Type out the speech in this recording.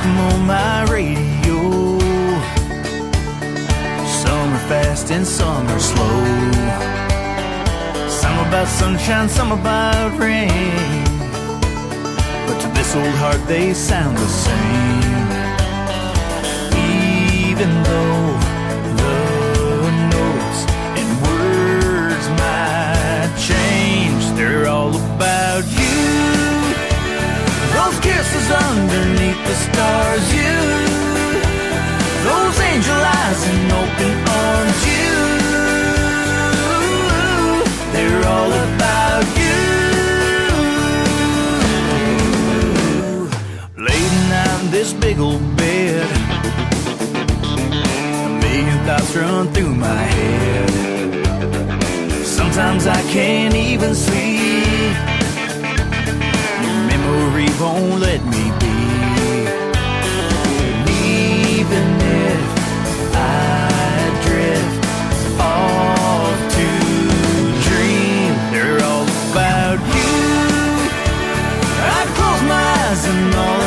ask on my radio. Some are fast and some are slow. Some about sunshine, some about rain. But to this old heart they sound the same. The stars, you. Those angel eyes and open arms, you. They're all about you. Out in this big old bed. A million thoughts run through my head. Sometimes I can't even sleep. Your memory won't let me be. doesn't know